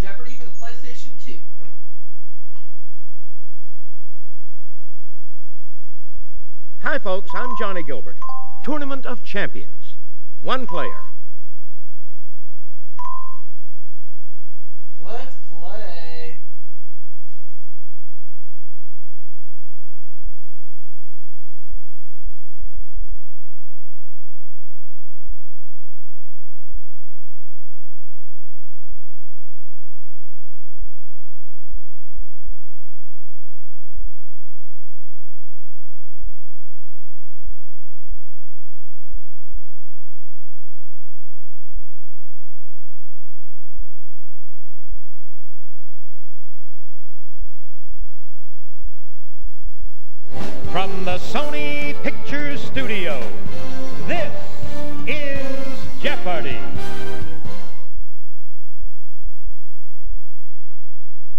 Jeopardy for the PlayStation 2. Hi, folks. I'm Johnny Gilbert. Tournament of Champions. One player. Let's play. From the Sony Pictures Studios, this is Jeopardy!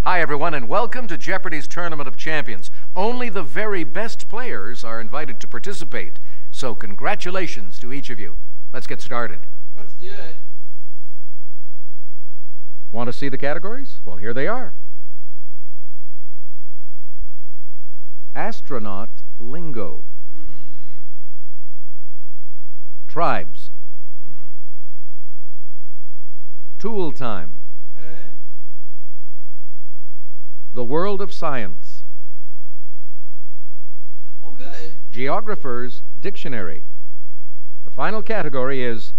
Hi, everyone, and welcome to Jeopardy's Tournament of Champions. Only the very best players are invited to participate. So, congratulations to each of you. Let's get started. Let's do it. Want to see the categories? Well, here they are Astronaut Lingo. Tribes, Hmm. Tool Time, Okay. The World of Science, Oh, good. Geographer's Dictionary. The final category is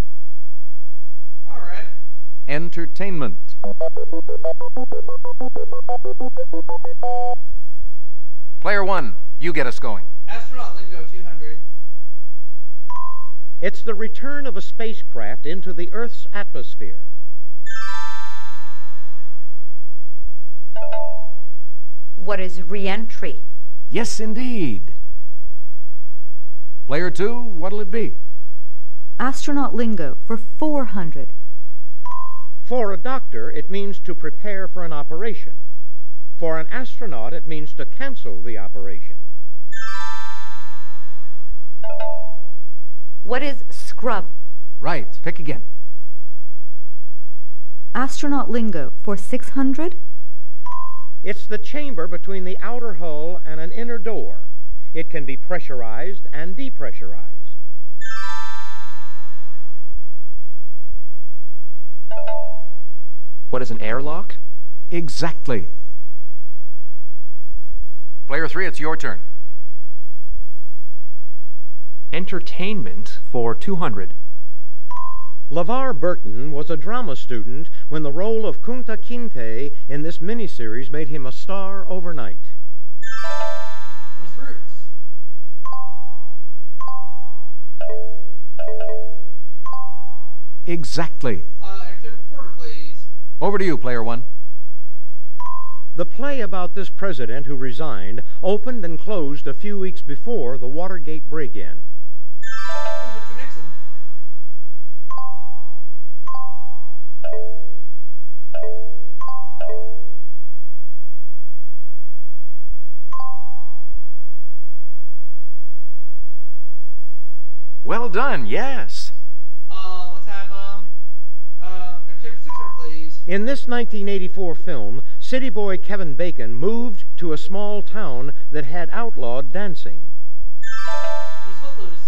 All right. Entertainment. Player one, you get us going. Astronaut Lingo 200. It's the return of a spacecraft into the Earth's atmosphere. What is reentry? Yes, indeed. Player two, what'll it be? Astronaut lingo for 400. For a doctor, it means to prepare for an operation. For an astronaut, it means to cancel the operation. What is scrub? Right, pick again. Astronaut lingo for 600. It's the chamber between the outer hull and an inner door. It can be pressurized and depressurized. What is an airlock? Exactly. Player three, it's your turn. Entertainment for 200. LeVar Burton was a drama student when the role of Kunta Kinte in this miniseries made him a star overnight. What is Roots? Exactly. Uh, entertainment reporter, please. Over to you, player one. The play about this president who resigned opened and closed a few weeks before the Watergate break-in. Well done, yes. Uh, let's have, um, uh, entertainment 600, please. In this 1984 film, city boy Kevin Bacon moved to a small town that had outlawed dancing. What is Footloose?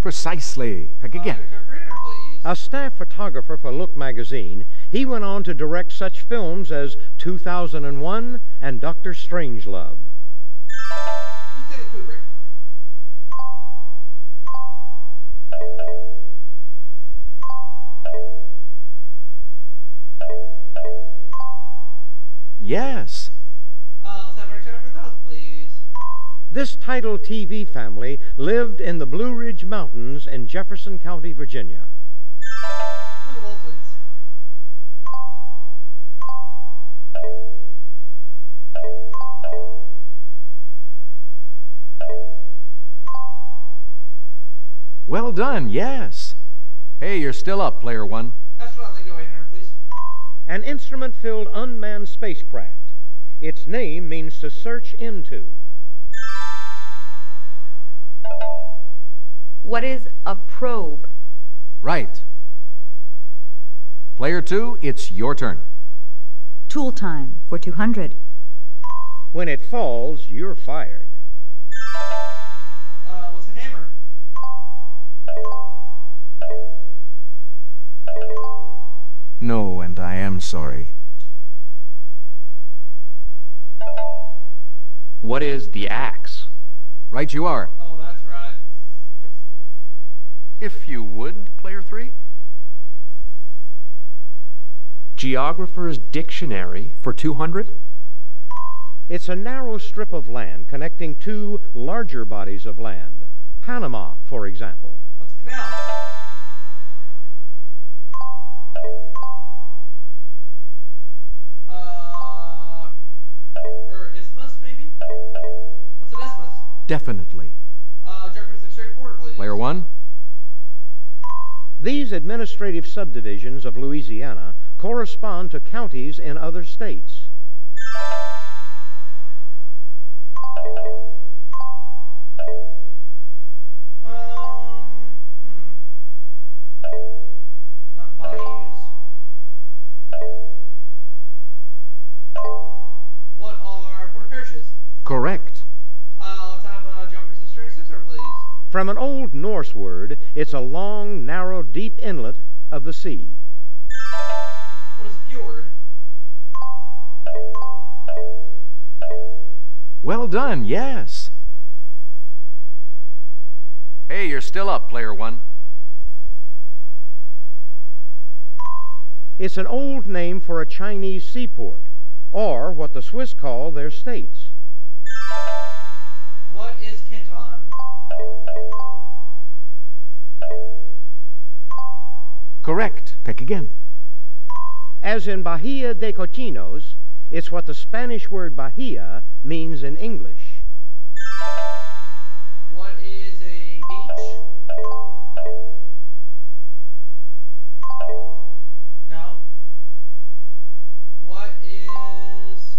Precisely. Pick Uh, again. entertainment 300, please. A staff photographer for Look magazine, he went on to direct such films as 2001 and Doctor Strangelove. Yes. Uh, let's have entertainment 1000. This title TV family lived in the Blue Ridge Mountains in Jefferson County, Virginia. Well done, yes. Hey, you're still up, player one. Astronaut Lingo 800, please. An instrument-filled unmanned spacecraft. Its name means to search into. What is a probe? Right. Player two, it's your turn. Tool time for 200. When it falls, you're fired. Uh, what's a hammer? No, and I am sorry. What is the axe? Right you are. Oh, that's right. If you would, player three. Geographer's Dictionary for 200. It's a narrow strip of land connecting two larger bodies of land. Panama, for example. What's a canal? Uh, or isthmus maybe? What's an isthmus? Definitely. Uh, Jeopardy's like straightforward, please. Player one. These administrative subdivisions of Louisiana correspond to counties in other states. Um, hmm. Not bayous. What are parishes? Correct. Uh, let's have uh, Jumpers and String Sister, please. From an Old Norse word, it's a long, narrow, deep inlet of the sea. Well done, yes. Hey, you're still up, player one. It's an old name for a Chinese seaport, or what the Swiss call their states. What is Canton? Correct. Pick again. As in Bahia de Cochinos, it's what the Spanish word Bahia means in English. What is a beach? No. What is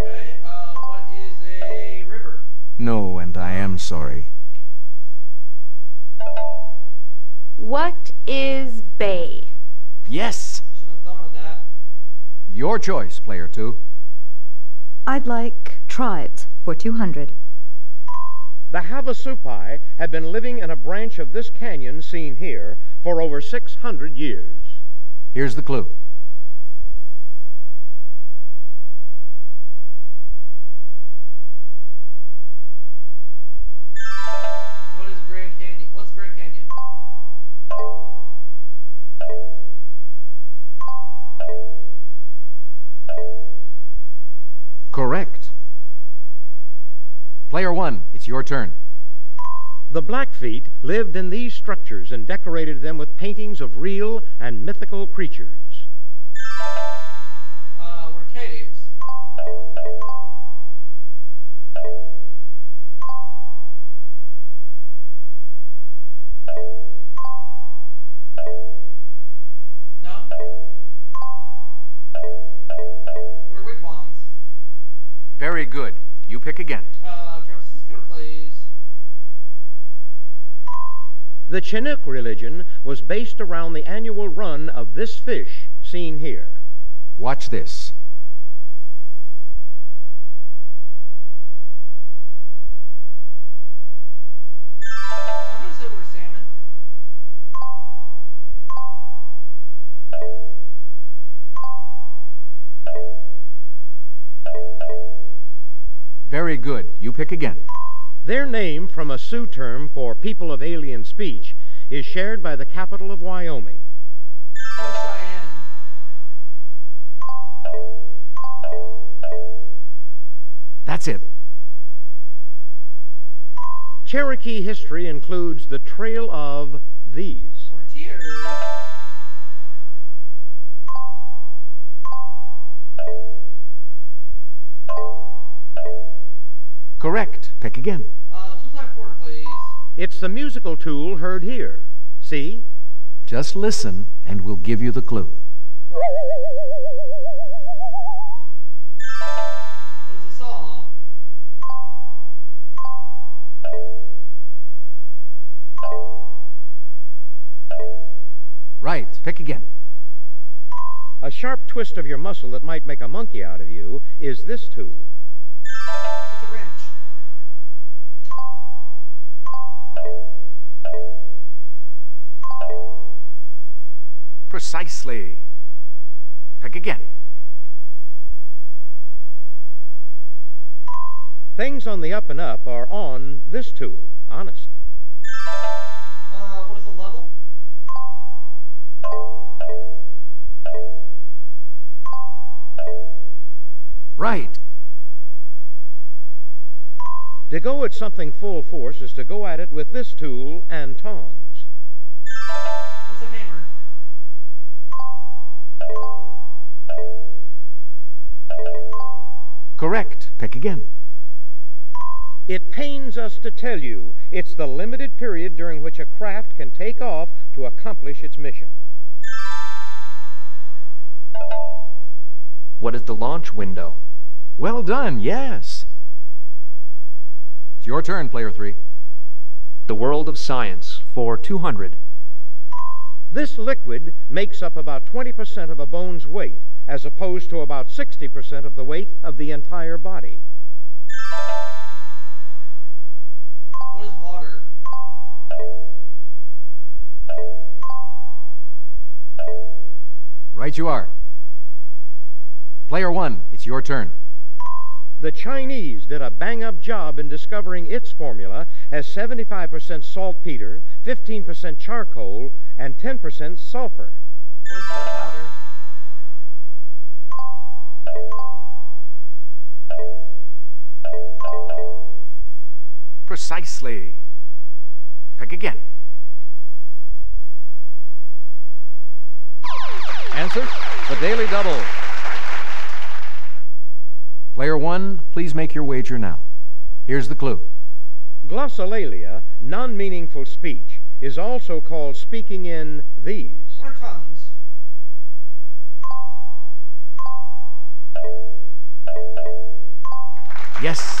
Okay, uh what is a river? No, and I am sorry. What is bay? Yes. Should have thought of that. Your choice, player two. I'd like tribes for 200. The Havasupai have been living in a branch of this canyon seen here for over 600 years. Here's the clue. One, it's your turn. The Blackfeet lived in these structures and decorated them with paintings of real and mythical creatures. Uh what are caves? No? What are wigwams? Very good. You pick again. Uh Travis Sister, please. The Chinook religion was based around the annual run of this fish seen here. Watch this. Very good. You pick again. Their name, from a Sioux term for people of alien speech, is shared by the capital of Wyoming. What is That's it. Cherokee history includes the trail of these. Correct. Pick again. It's the musical tool heard here. See? Just listen, and we'll give you the clue. Right. Pick again. A sharp twist of your muscle that might make a monkey out of you is this tool. Precisely. Pick again. Things on the up and up are on this tool. Honest. Uh, what is the level? Right. To go at something full force is to go at it with this tool and tongs. Correct. Pick again. It pains us to tell you it's the limited period during which a craft can take off to accomplish its mission. What is the launch window? Well done, yes. It's your turn, player three. The world of science for 200. This liquid makes up about 20% of a bone's weight, as opposed to about 60% of the weight of the entire body. What is water? Right you are. Player one, it's your turn. The Chinese did a bang up job in discovering its formula as 75% saltpeter, 15% charcoal, and 10% sulfur. What is gunpowder? Precisely. Pick again. Answer the Daily Double. Player one, please make your wager now. Here's the clue. Glossolalia, non meaningful speech, is also called speaking in these. Yes.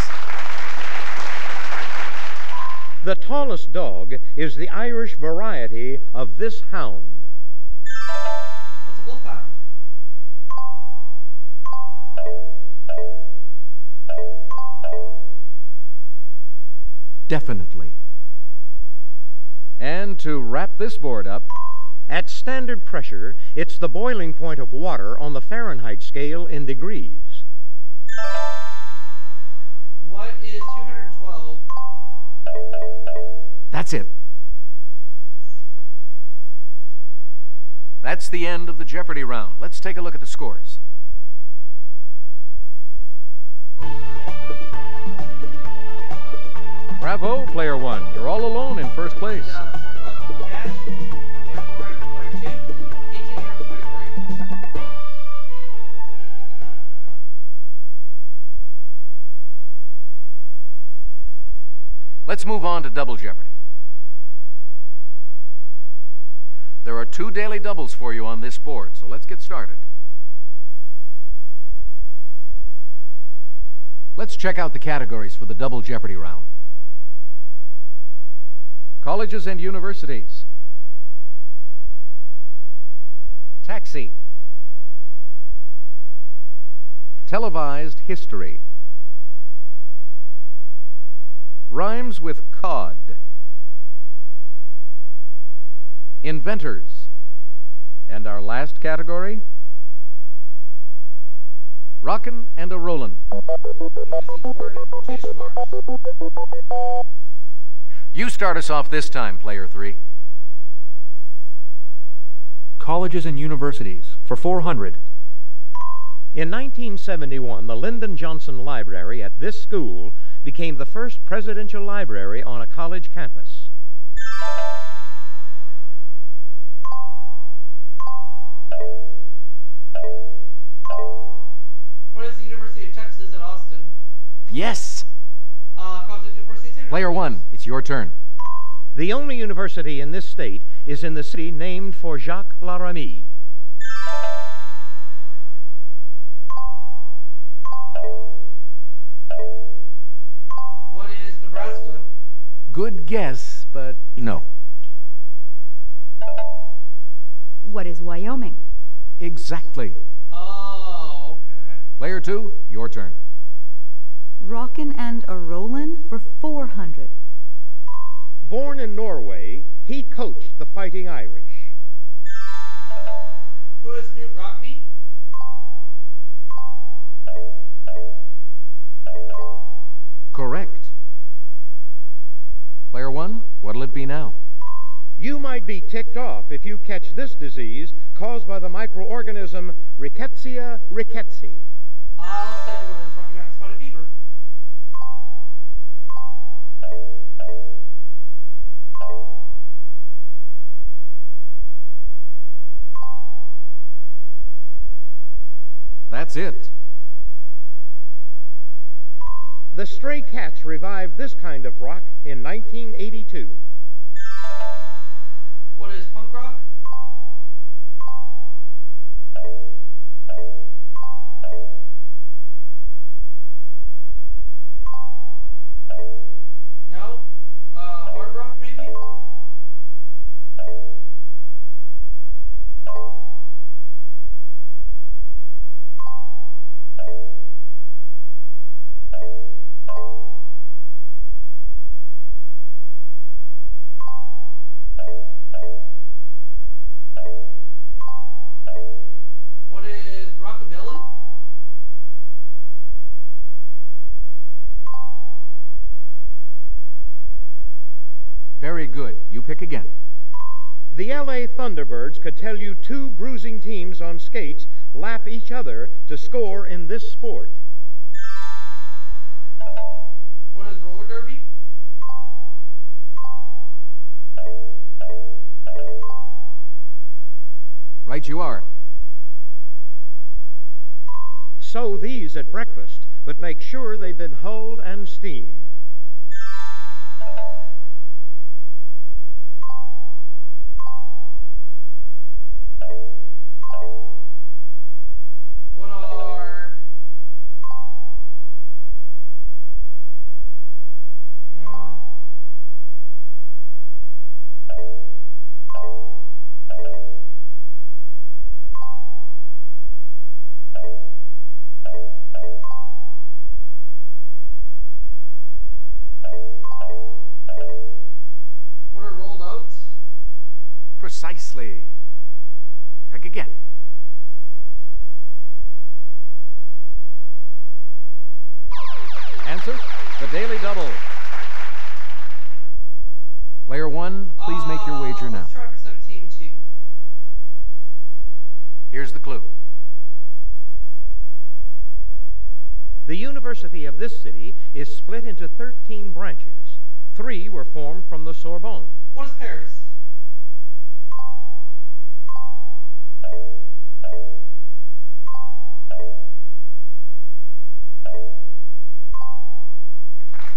The tallest dog is the Irish variety of this hound. What's a wolfhound? Definitely. And to wrap this board up, at standard pressure, it's the boiling point of water on the Fahrenheit scale in degrees. That's it. That's the end of the Jeopardy round. Let's take a look at the scores. Bravo, player one. You're all alone in first place. Cash. 4400 for player two. 1800 for player three. Let's move on to Double Jeopardy. There are two daily doubles for you on this board, so let's get started. Let's check out the categories for the Double Jeopardy round. Colleges and universities. Taxi. Televised history. Rhymes with cod. Inventors. And our last category? Rockin' and a rollin'. You start us off this time, player three. Colleges and universities for 400. In 1971, the Lyndon Johnson Library at this school became the first presidential library on a college campus. Yes. Uh, College University Center. Player one, it's your turn. The only university in this state is in the city named for Jacques Laramie. What is Nebraska? Good guess, but no. What is Wyoming? Exactly. Oh, okay. Player two, your turn. Rockin' and a Rollin' for 400. Born in Norway, he coached the Fighting Irish. Who is Knute Rockne? Correct. Player one, what'll it be now? You might be ticked off if you catch this disease caused by the microorganism Rickettsia rickettsii. I'll say That's it. The Stray Cats revived this kind of rock in 1982. What is punk good. Again. The LA Thunderbirds could tell you two bruising teams on skates lap each other to score in this sport. What is roller derby? Right you are. Sow these at breakfast, but make sure they've been hulled and steamed. The clue. The University of this city is split into 13 branches. Three were formed from the Sorbonne. What is Paris?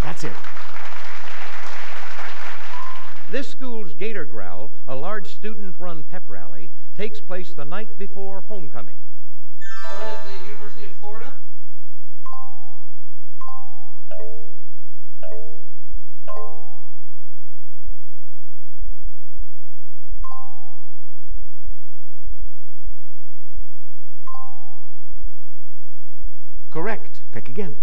That's it. This school's Gator Growl, a large student-run pep rally, takes place the night before homecoming. What is the University of Florida? Correct. Pick again.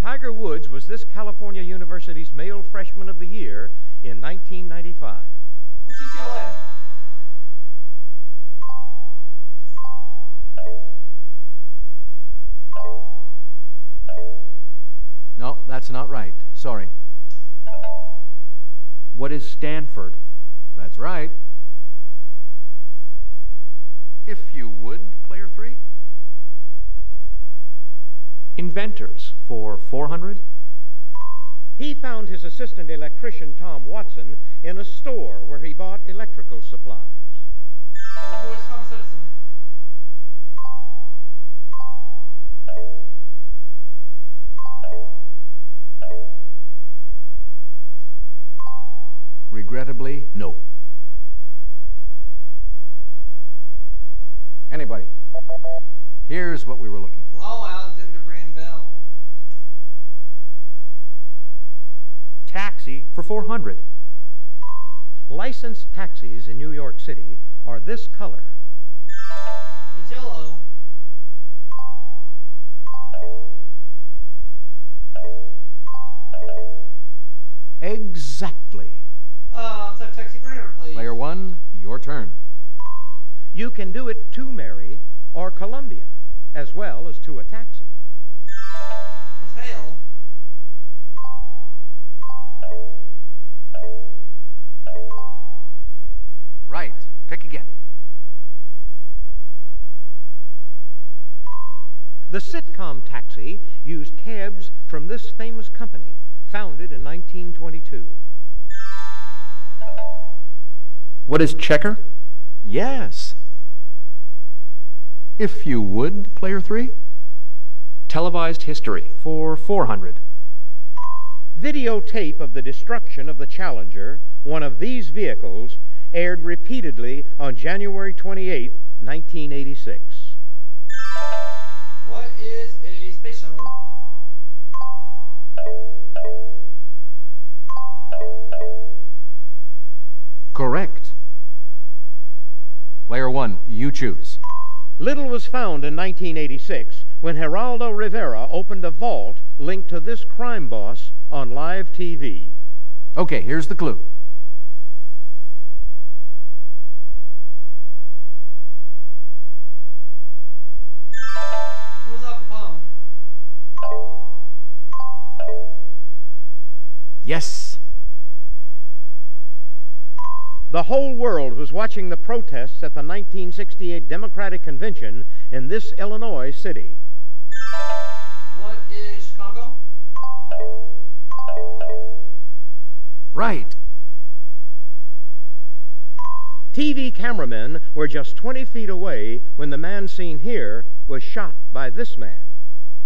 Tiger Woods was this California University's male freshman of the year in 1995. What's UCLA? That's not right. Sorry. What is Stanford? That's right. If you would, player three. Inventors for 400. He found his assistant electrician, Tom Watson, in a store where he bought electrical supplies. Regrettably, no. Anybody? Here's what we were looking for. Oh, Alexander Graham Bell. Taxi for 400. Licensed taxis in New York City are this color. What's yellow? Exactly. Uh, let's have taxi for dinner, please. Player one, your turn. You can do it to Mary or Columbia, as well as to a taxi. What's hail? Right. Pick again. The sitcom taxi used cabs from this famous company, founded in 1922. What is checker? Yes. If you would, player three. Televised history for 400. Videotape of the destruction of the Challenger, one of these vehicles, aired repeatedly on January 28, 1986. What is a space shuttle? Correct. Player one, you choose. Little was found in 1986 when Geraldo Rivera opened a vault linked to this crime boss on live TV. Okay, here's the clue. Who is Al Capone? Yes. The whole world was watching the protests at the 1968 Democratic Convention in this Illinois city. What is Chicago? Right. TV cameramen were just 20 feet away when the man seen here was shot by this man.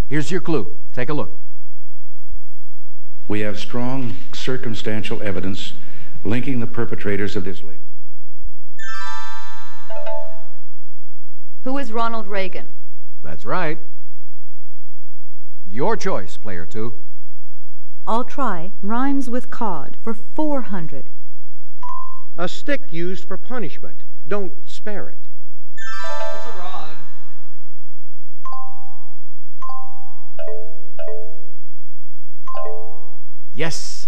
Here's your clue. Take a look. We have strong circumstantial evidence linking the perpetrators of this latest. Who is Ronald Reagan? That's right. Your choice, player two. I'll try rhymes with cod for 400. A stick used for punishment. Don't spare it. What's a rod? Yes.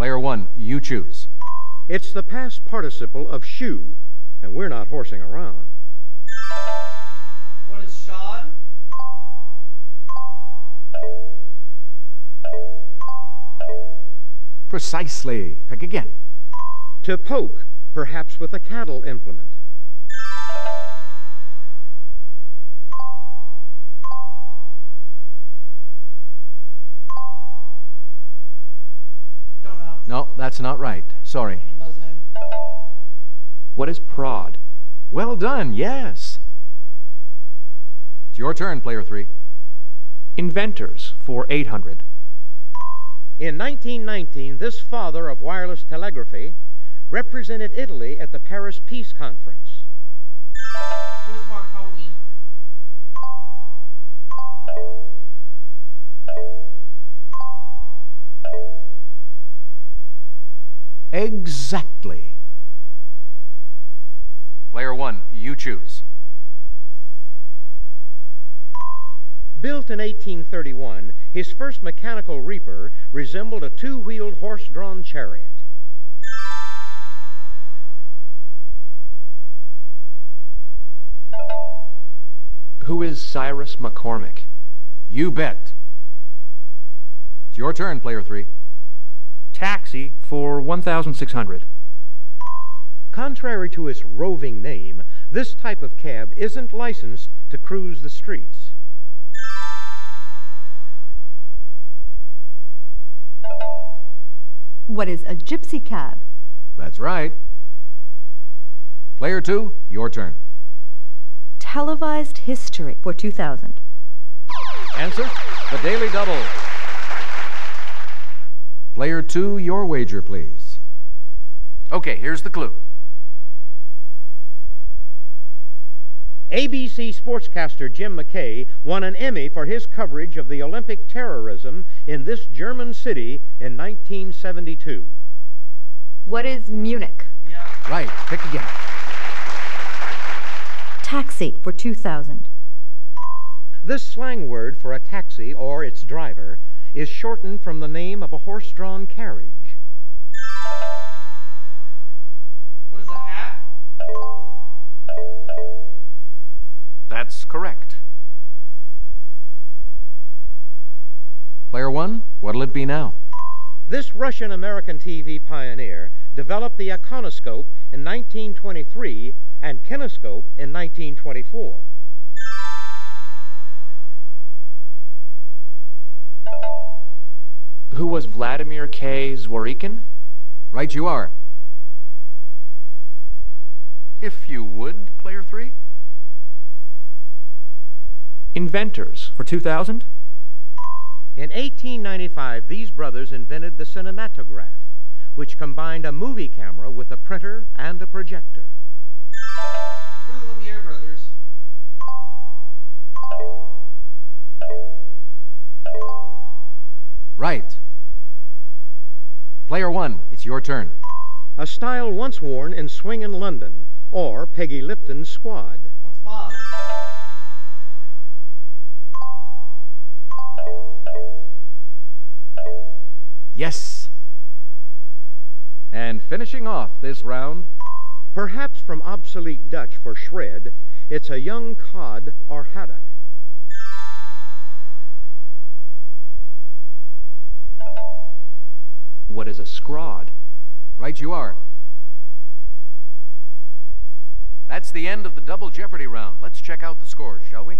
Player one, you choose. It's the past participle of shoe, and we're not horsing around. What is shod? Precisely. Pick again. To poke, perhaps with a cattle implement. No, that's not right. Sorry. I'm gonna buzz in. What is prod? Well done, yes. It's your turn, player three. Inventors for 800. In 1919, this father of wireless telegraphy represented Italy at the Paris Peace Conference. Exactly. Player one, you choose. Built in 1831, his first mechanical reaper resembled a two-wheeled horse-drawn chariot. Who is Cyrus McCormick? You bet. It's your turn, player three. Taxi for 1,600. Contrary to its roving name, this type of cab isn't licensed to cruise the streets. What is a gypsy cab? That's right. Player two, your turn. Televised history for 2,000. Answer the Daily Double. Player two, your wager, please. Okay, here's the clue. ABC sportscaster Jim McKay won an Emmy for his coverage of the Olympic terrorism in this German city in 1972. What is Munich? Yeah. Right. Pick again. Taxi for 2,000. This slang word for a taxi or its driver is shortened from the name of a horse-drawn carriage. What is a hat? That's correct. Player one, what'll it be now? This Russian-American TV pioneer developed the iconoscope in 1923 and kinescope in 1924. Who was Vladimir K. Zworykin? Right you are. If you would, player three. Inventors for 2,000. In 1895, these brothers invented the cinematograph, which combined a movie camera with a printer and a projector. Who are the Lumiere brothers? Right. Player one, it's your turn. A style once worn in Swing in London or Peggy Lipton's squad. What's Bob? Yes. And finishing off this round, Perhaps from obsolete Dutch for shred, it's a young cod or haddock. what is a scrod. Right you are. That's the end of the double jeopardy round. Let's check out the scores, shall we?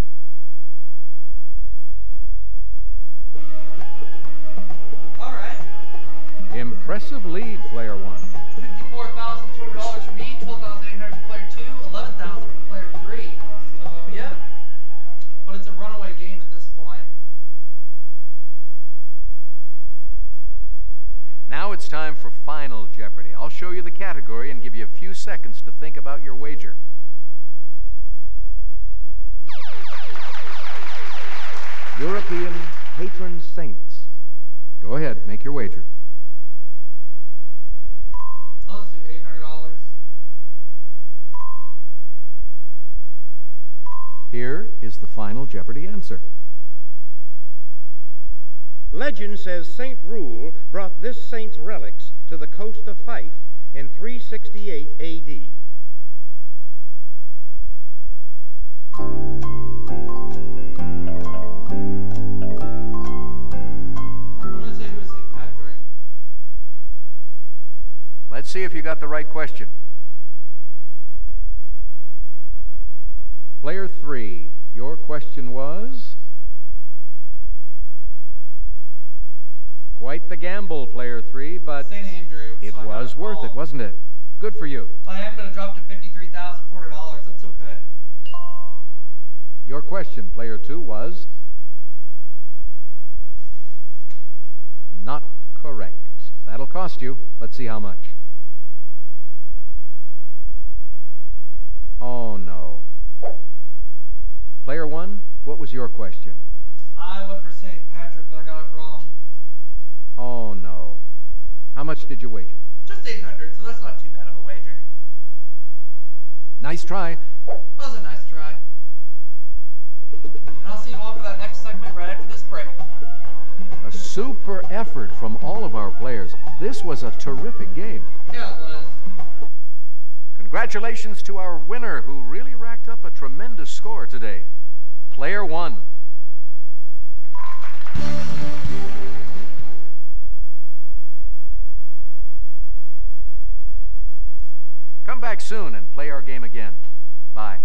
All right. Impressive lead, player one. 54,000. Time for Final Jeopardy. I'll show you the category and give you a few seconds to think about your wager. European patron saints. Go ahead, make your wager. Oh, let's do eight hundred dollars. Here is the Final Jeopardy answer. Legend says Saint Rule brought this saint's relics to the coast of Fife in 368 AD. Let's see if you got the right question. Player three, your question was? Quite the gamble, player three, but St. Andrew. it so was worth it, wasn't it? Good for you. I am gonna drop to fifty-three thousand four hundred dollars. That's okay. Your question, player two, was? Not correct. That'll cost you. Let's see how much. Oh, no. Player one, what was your question? I went for St. Patrick, but I got it wrong. Oh, no. How much did you wager? Just eight hundred, so that's not too bad of a wager. Nice try. That was a nice try. And I'll see you all for that next segment right after this break. A super effort from all of our players. This was a terrific game. Yeah, it was. Congratulations to our winner who really racked up a tremendous score today. Player one. Come back soon and play our game again. Bye.